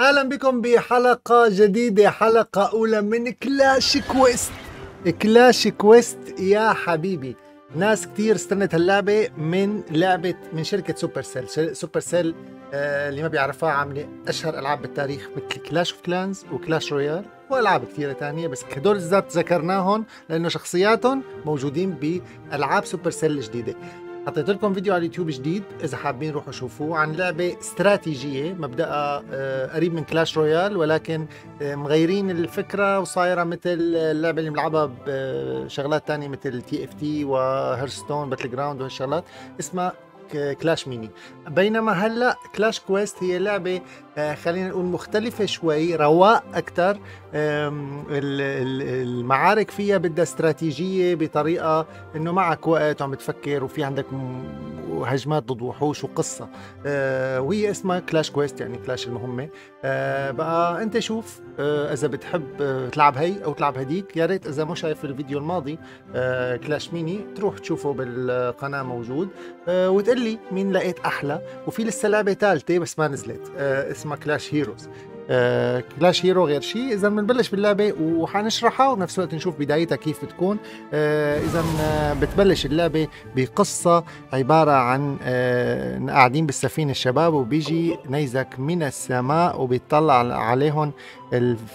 أهلا بكم بحلقة جديدة حلقة أولى من Clash Quest. Clash Quest يا حبيبي. ناس كتير استنت هاللعبة من لعبة من شركة Supercell Supercell آه اللي ما بيعرفها عاملة أشهر ألعاب بالتاريخ مثل Clash of Clans و Clash Royale وألعاب كثيرة تانية. بس هدول بالذات ذكرناهم لأنه شخصياتهم موجودين بألعاب Supercell الجديدة. حطيت لكم فيديو على اليوتيوب جديد إذا حابين روحوا شوفوه عن لعبة استراتيجية مبدأها آه، قريب من Clash Royale ولكن آه، مغيرين الفكرة وصايرة مثل اللعبة اللي بنلعبها بشغلات تانية مثل TFT و Hearthstone Battleground وهالشغلات اسمها Clash Mini بينما هلأ Clash Quest هي لعبة آه، خلينا نقول مختلفة شوي رواق أكثر المعارك فيها بدها استراتيجية بطريقة إنه معك وقت وعم بتفكر وفي عندك هجمات ضد وحوش وقصة. آه، وهي اسمها Clash Quest يعني Clash المهمة. آه، بقى أنت شوف إذا بتحب تلعب هي أو تلعب هديك يا ريت إذا مو شايف الفيديو الماضي Clash Mini تروح تشوفه بالقناة موجود. وتقلي مين لقيت أحلى. وفي لسه لعبة ثالثة بس ما نزلت. اسمها Clash Heroes آه Clash Hero غير شيء إذا بنبلش باللعبة وحنشرحها وبنفس الوقت نشوف بدايتها كيف بتكون. آه إذا بتبلش اللعبة بقصة عبارة عن آه قاعدين بالسفينة الشباب وبيجي نيزك من السماء وبيطلع عليهم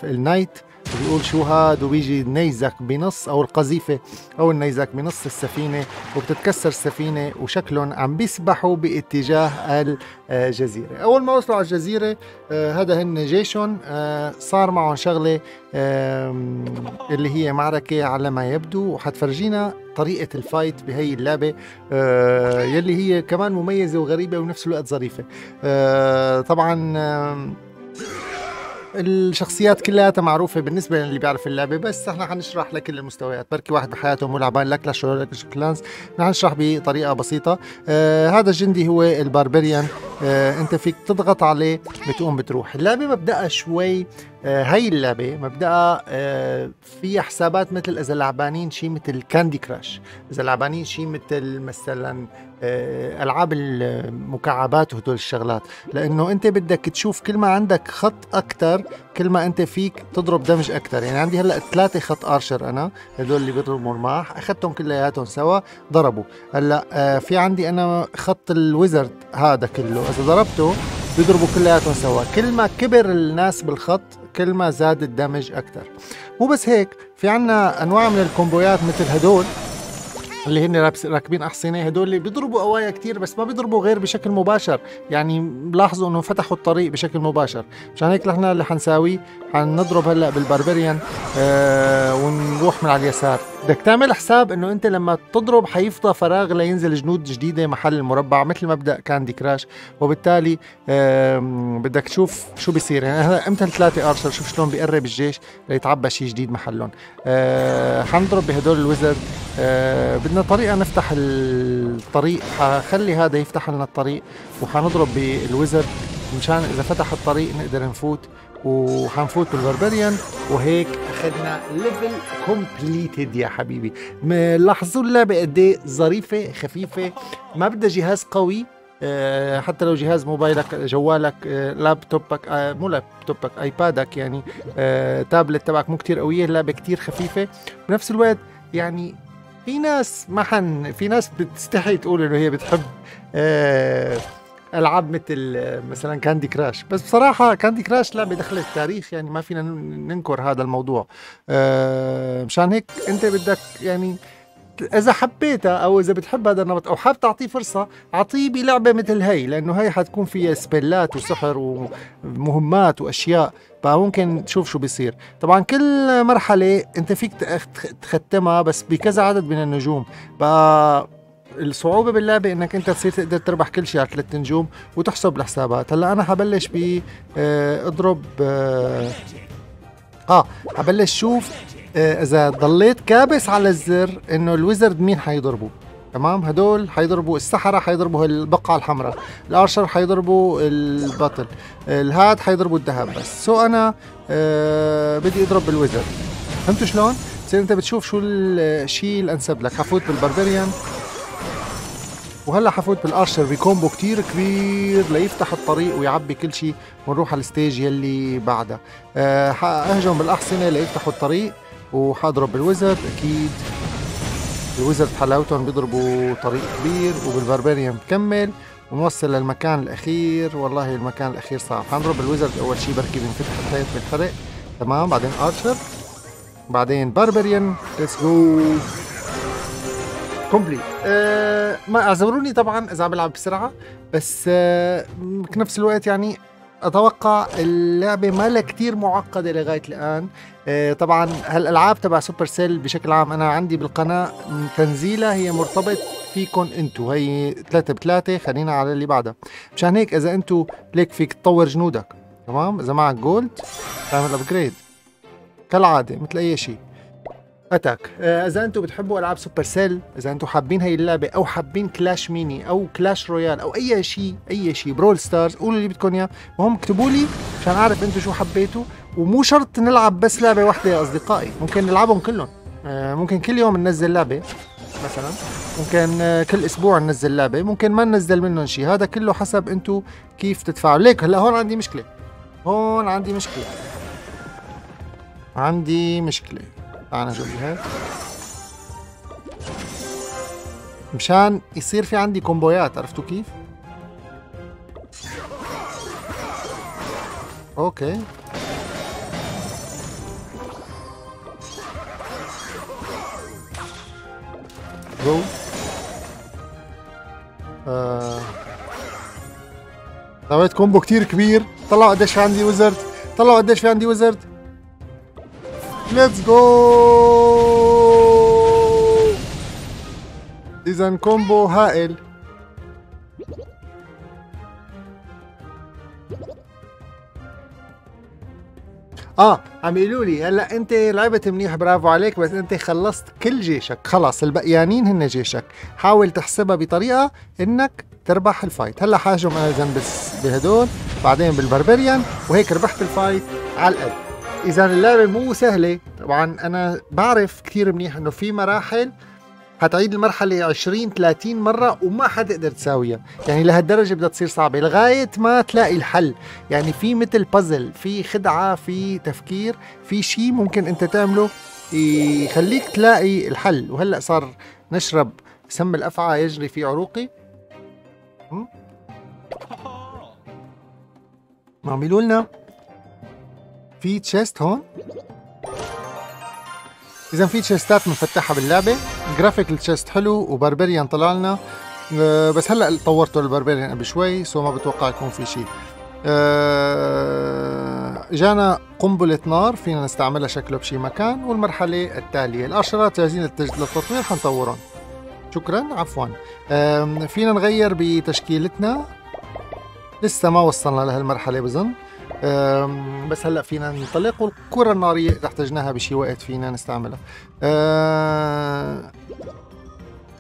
النايت. بيقول شو هاد وبيجي نيزك بنص أو القذيفة أو النيزك بنص السفينة وبتتكسر السفينة وشكلهم عم بيسبحوا باتجاه الجزيرة. أول ما وصلوا على الجزيرة آه هذا هن جيشهم آه صار معهم شغلة اللي هي معركة على ما يبدو. وحتفرجينا طريقة ال fight بهي اللعبة آه يلي هي كمان مميزة وغريبة ونفس الوقت ظريفة. طبعا الشخصيات كلها معروفة بالنسبة للي بيعرف اللعبة بس إحنا حنشرح لكل المستويات. بركي واحد بحياته مو لعبان كلاش Clans حنشرح بطريقة بسيطة. آه هذا الجندي هو ال barbarian. آه انت فيك تضغط عليه بتقوم بتروح. اللعبة مبدأها شوي آه هاي اللعبة مبدأها آه فيها حسابات مثل إذا لعبانين شيء مثل كاندي كراش إذا لعبانين شيء مثل مثلا آه ألعاب المكعبات وهدول الشغلات. لأنه أنت بدك تشوف كل ما عندك خط أكتر كل ما أنت فيك تضرب دمج أكتر. يعني عندي هلأ ثلاثة خط أرشر أنا هدول اللي بيضربوا رماح أخذتهم كلياتهم سوا ضربوا. آه في عندي أنا خط الويزرد هذا كله. إذا ضربته بيضربوا كلياتهم سوا. كل ما كبر الناس بالخط كل ما زاد الدمج أكثر مو بس هيك في عنا أنواع من الكومبويات مثل هدول اللي هن راكبين أحصنة هدول اللي بيضربوا قوايا كتير بس ما بيضربوا غير بشكل مباشر. يعني بلاحظوا انه فتحوا الطريق بشكل مباشر. مشان هيك نحن اللي حنساويه حنضرب هلأ بالبربريان آه ونروح من على اليسار. بدك تعمل حساب إنه أنت لما تضرب حيفضى فراغ لينزل جنود جديدة محل المربع مثل مبدا كاندي كراش. وبالتالي آه بدك تشوف شو بيصير. يعني هلأ أمتى الثلاثة archer شوف شلون بيقرب الجيش ليتعبى شيء جديد محلهم. آه حنضرب بهدول ال wizard آه بدنا طريقة نفتح الطريق. حخلي هذا يفتح لنا الطريق وحنضرب بال wizard مشان إذا فتح الطريق نقدر نفوت وحنفوت بال barbarian. وهيك أخذنا level completed يا حبيبي. لاحظوا اللعبة قد إيه ظريفة خفيفة. ما بدها جهاز قوي. آه، حتى لو جهاز موبايلك جوالك آه، لابتوبك آه، مو لابتوبك آيبادك يعني تابلت تبعك مو كتير قوية اللعبة كتير خفيفة. بنفس الوقت يعني في ناس ما حن في ناس بتستحي تقول إنه هي بتحب ألعاب مثل مثلا كاندي كراش بس بصراحة كاندي كراش لعبة دخلت التاريخ يعني ما فينا ننكر هذا الموضوع. مشان هيك أنت بدك يعني إذا حبيتها أو إذا بتحب هذا النمط أو حاب تعطيه فرصة أعطيه بلعبة مثل هي لأنه هي حتكون فيها سبيلات وسحر ومهمات وأشياء. فممكن تشوف شو بيصير. طبعا كل مرحلة أنت فيك تختمها بس بكذا عدد من النجوم. بقى الصعوبة باللعبة إنك أنت تصير تقدر تربح كل شيء على ثلاث نجوم وتحسب الحسابات هلأ أنا حبلش ب آه، اضرب آه, آه حبلش شوف إذا ضليت كابس على الزر إنه ال wizard مين حيضربوا تمام؟ هدول حيضربوا السحرة حيضربوا البقعة الحمراء. ال archer حيضربوا البطل الهاد حيضربوا الذهب بس. so أنا آه بدي أضرب بال wizard فهمتوا شلون؟ تصير أنت بتشوف شو الشيء الأنسب لك. حفوت بال barbarian. وهلأ حفوت بال archer. ب combo كتير كبير ليفتح الطريق ويعبي كل شيء ونروح على ال stage يلي بعدها. أه أهجم بالأحصنة ليفتحوا الطريق. وحاضرب بال wizard أكيد. ال wizard حلاوتهم بيضربوا طريق كبير وبال barbarian بكمل ونوصل للمكان الأخير. والله المكان الأخير صعب. حنضرب ال wizard أول شيء بركي بنفتح الحيط بالحرق. تمام. بعدين archer. بعدين barbarian let's go complete ما أعذروني طبعا إذا عم بلعب بسرعة بس أه بنفس الوقت يعني أتوقع اللعبة ما لها كثير معقدة لغاية الآن. أه طبعا هالألعاب تبع Supercell بشكل عام أنا عندي بالقناة تنزيلها هي مرتبط فيكم أنتو. هي ثلاثة بثلاثة خلينا على اللي بعدها. مشان هيك إذا أنتو ليك فيك تطور جنودك تمام؟ إذا معك gold تعمل upgrade كالعادة مثل أي شيء. attack. آه، إذا أنتم بتحبوا ألعاب Supercell إذا أنتم حابين هي اللعبة أو حابين Clash Mini أو Clash Royale أو أي شيء أي شيء Brawl Stars قولوا اللي بدكم إياه. المهم اكتبوا لي عشان أعرف أنتم شو حبيتوا. ومو شرط نلعب بس لعبة واحدة يا أصدقائي ممكن نلعبهم كلهم. آه، ممكن كل يوم ننزل لعبة مثلا. ممكن آه، كل أسبوع ننزل لعبة ممكن ما ننزل منهم شيء هذا كله حسب أنتم كيف تدفعوا ليك هلا هون عندي مشكلة. هون عندي مشكلة. عندي مشكلة. تعال نشوف هيك مشان يصير في عندي كومبويات عرفتوا كيف؟ Okay. Go آه. سويت combo كتير كبير. طلعوا قديش في عندي wizard طلعوا قديش في عندي wizard let's go اذا combo هائل آه عم يقولوا لي هلا أنت لعبت منيح برافو عليك بس أنت خلصت كل جيشك. خلص البقيانين هن جيشك. حاول تحسبها بطريقة إنك تربح ال fight. هلا حاجم أنا بس بهدول بعدين بال barbarian وهيك ربحت الفايت على القد. إذا اللعبة مو سهلة طبعا أنا بعرف كثير منيح إنه في مراحل حتعيد المرحلة 20 30 مرة وما حتقدر تساويها، يعني لهالدرجة بدها تصير صعبة لغاية ما تلاقي الحل، يعني في مثل بازل، في خدعة، في تفكير، في شيء ممكن أنت تعمله يخليك تلاقي الحل، وهلأ صار نشرب سم الأفعى يجري في عروقي. ما عملوا لنا في chest هون. إذا في chest ات مفتحها باللعبة. جرافيك ال chest حلو و barbarian طلع لنا. أه بس هلأ طورته البربريان قبل شوي سو ما بتوقع يكون في شيء أه جانا قنبلة نار فينا نستعملها شكله بشي مكان والمرحلة التالية. الأرشرات جاهزين للتطوير حنطورهم. شكرا عفوا. فينا نغير بتشكيلتنا. لسه ما وصلنا لهالمرحلة بظن. بس هلا فينا ننطلق والكرة النارية إذا احتجناها بشي وقت فينا نستعملها.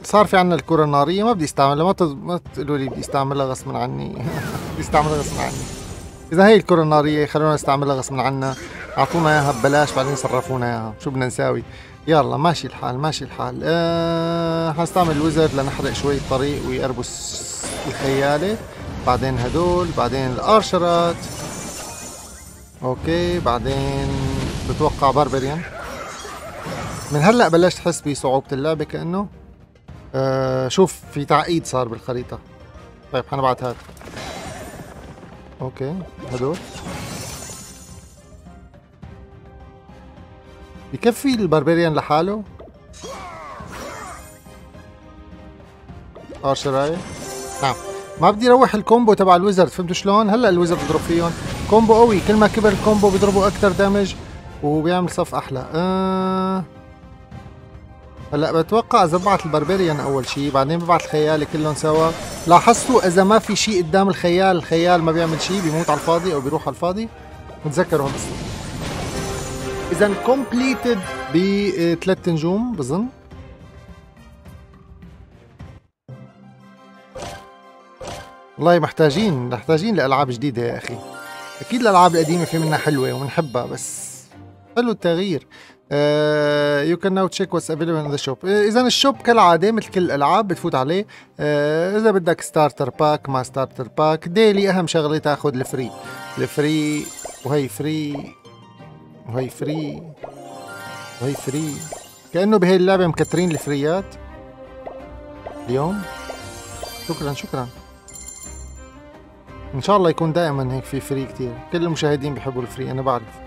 صار في عنا الكرة النارية ما بدي استعملها ما تقولوا لي بدي استعملها غصبا عني. بدي استعملها غصبا عني. إذا هي الكرة النارية خلونا نستعملها غصبا عنا أعطونا إياها ببلاش بعدين صرفونا إياها. شو بدنا نساوي؟ يلا ماشي الحال ماشي الحال. أه حنستعمل ال wizard لنحرق شوي الطريق ويقربوا الخيالة. بعدين هدول بعدين ال archer ات. okay بعدين بتوقع barbarian؟ من هلأ بلشت تحس بصعوبة اللعبة كأنه آه شوف في تعقيد صار بالخريطة. طيب حنبعت هاد okay هدول. بكفي ال barbarian لحاله. آه شراية. نعم. ما بدي أروح ال combo تبع ال wizard فهمتوا شلون؟ هلأ ال wizard بضرب فيهم. combo قوي. كل ما كبر ال combo بيضربوا أكثر damage وبيعمل صف أحلى. آه. هلأ بتوقع اذا ببعث البربريان أول شيء بعدين ببعث الخيال كلهم سوا. لاحظتوا إذا ما في شيء قدام الخيال الخيال ما بيعمل شيء بيموت على الفاضي أو بيروح على الفاضي. بتذكروا هالقصه اذا كومبليتد بثلاث نجوم بظن. والله محتاجين محتاجين لألعاب جديدة يا أخي. أكيد الألعاب القديمة في منها حلوة وبنحبها بس حلو التغيير. you can now check what's available in the shop إذا ال shop كالعادة مثل كل الألعاب بتفوت عليه. uh, إذا بدك starter pack ما starter pack daily أهم شغلة تأخذ ال free ال free وهي free وهي free وهي free كأنه بهي اللعبة مكترين ال free ات اليوم؟ شكرا شكرا. إن شاء الله يكون دائما هيك في free كتير. كل المشاهدين بيحبوا ال free أنا بعرف.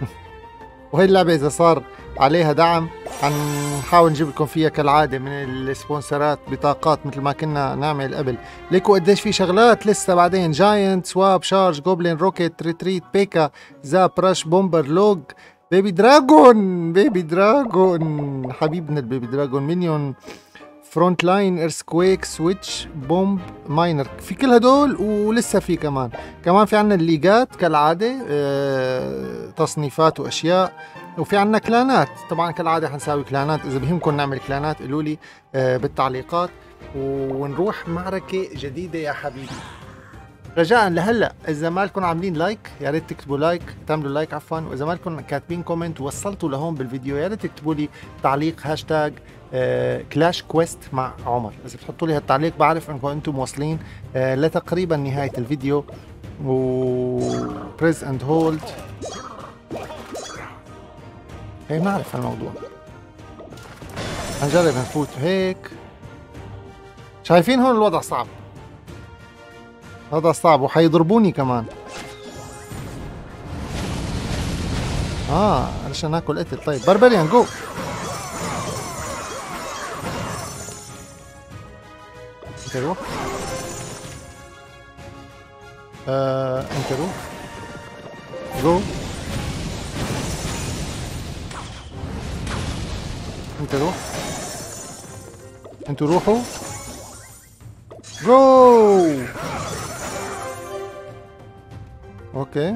وهي اللعبة إذا صار عليها دعم حنحاول نجيب لكم فيها كالعادة من ال sponsor ات بطاقات مثل ما كنا نعمل قبل. ليكوا قديش في شغلات لسه بعدين؟ giant swap charge goblin rocket retreat pekka zap rush bomber log baby dragon baby dragon حبيبنا ال baby dragon minion. front line earthquake switch bomb miner في كل هدول ولسه في كمان. كمان في عنا ال league ات كالعادة آه تصنيفات وأشياء. وفي عنا clan ات. طبعا كالعادة حنساوي clan ات. إذا بهمكم نعمل clan ات قولوا لي آه بالتعليقات. ونروح معركة جديدة يا حبيبي. رجاء لهلا إذا ما لكم عاملين like يا ريت تكتبوا like تعملوا like عفوا. وإذا ما لكم كاتبين comment وصلتوا لهون بالفيديو يا ريت تكتبوا لي تعليق هاشتاج كلاش كويست مع عمر. إذا بتحطوا لي هالتعليق بعرف إنكم أنتم واصلين آه لتقريبا نهاية الفيديو. و press and hold هي نعرف الموضوع هنجرب نفوت هيك. شايفين هون الوضع صعب. هذا صعب وحيضربوني كمان. آه علشان ناكل قتل. طيب بربريان جو. انت روح آه انت روح جو. انت روح أنتوا روحوا. جو. okay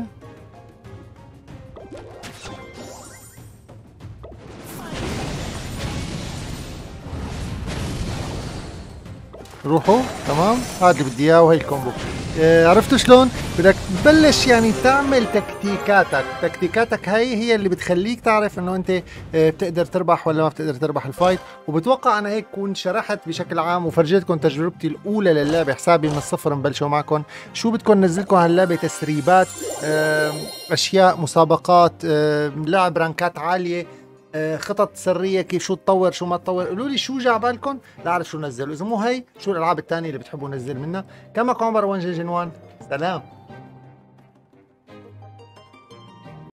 روحوا تمام؟ هذا اللي بدي اياه وهي ال combo. آه عرفتوا شلون؟ بدك تبلش يعني تعمل تكتيكاتك. تكتيكاتك هاي هي اللي بتخليك تعرف إنه أنت آه بتقدر تربح ولا ما بتقدر تربح ال fight. وبتوقع أنا هيك كون شرحت بشكل عام وفرجيتكم تجربتي الأولى للعبة حسابي من الصفر نبلشوا معكم. شو بدكم ننزلكم هاللعبة؟ تسريبات أشياء مسابقات لعب rank ات عالية. خطط سرية كيف شو تطور شو ما تطور. قولوا لي شو جا بالكم لاعرف شو نزل إذا مو هي شو الألعاب الثانية اللي بتحبوا ننزل منها؟ كما عمر 1 جي 1 سلام.